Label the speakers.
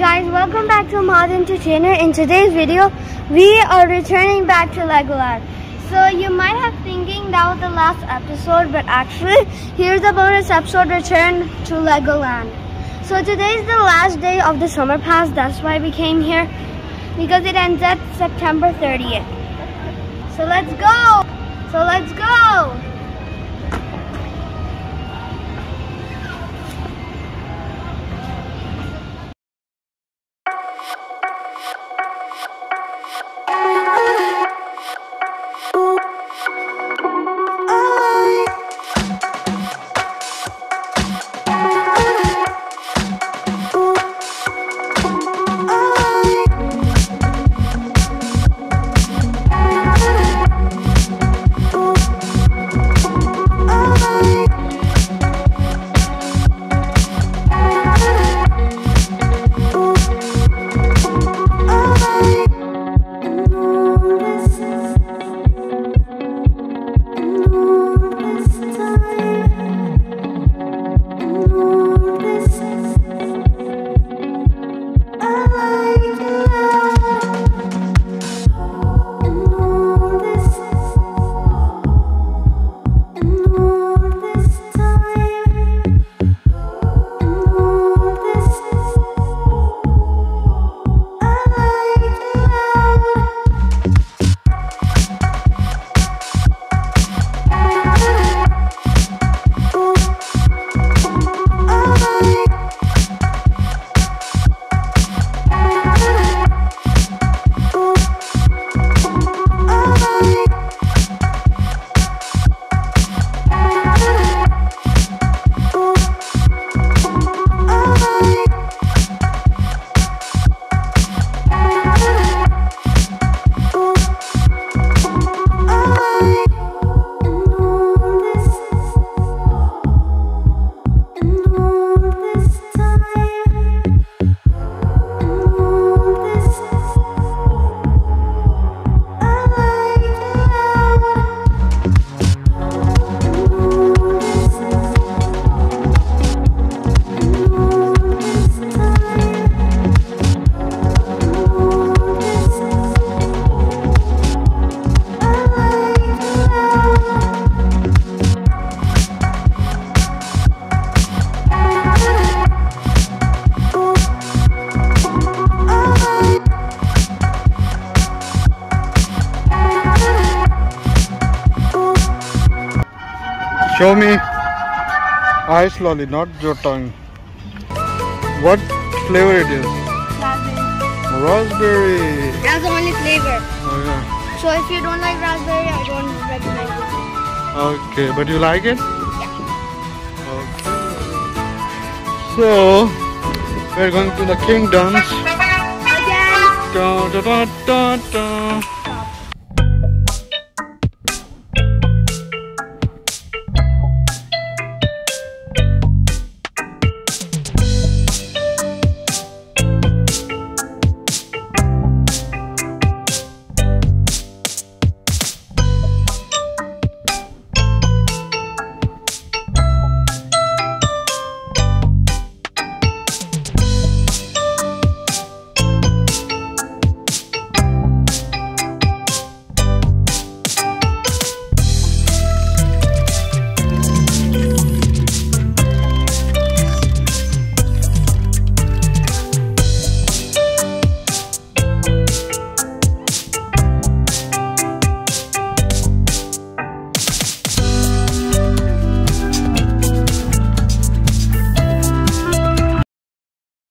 Speaker 1: guys, welcome back to Hammad Entertainer. In today's video, we are returning back to Legoland. So you might have thinking that was the last episode, but actually, here's a bonus episode return to Legoland. So today is the last day of the summer pass. That's why we came here because it ends at September 30th. So let's go. So let's go.
Speaker 2: Show me. Ice lolly, not your tongue. What flavor it is?
Speaker 1: Raspberry.
Speaker 2: Raspberry.
Speaker 1: That's the only flavor.
Speaker 2: Oh, yeah.
Speaker 1: So if you don't like raspberry, I don't recommend it.
Speaker 2: Okay, but you like it?
Speaker 1: Yeah.
Speaker 2: Okay. So, we're going to the kingdoms.
Speaker 1: Again.
Speaker 2: Dun, dun, dun.